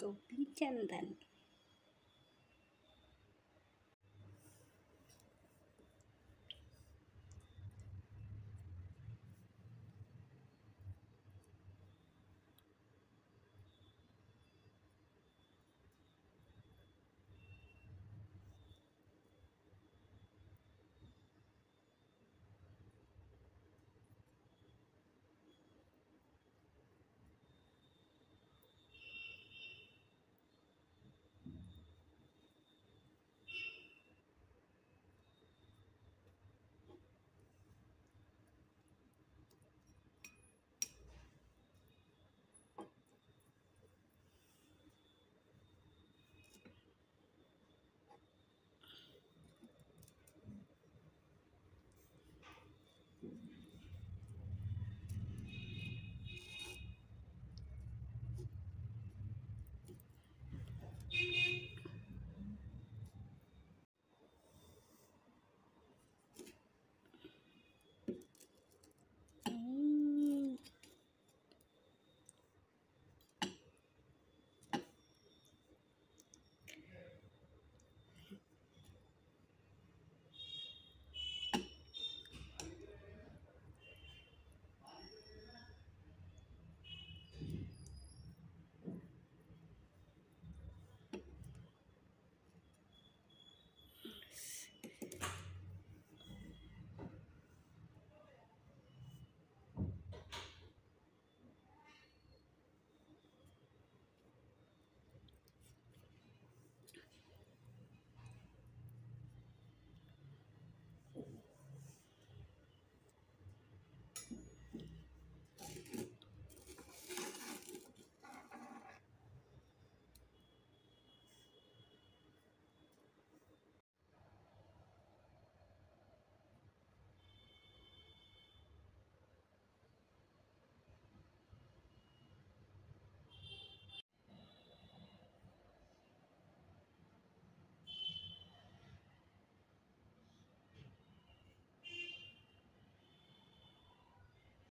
గోపీచందన్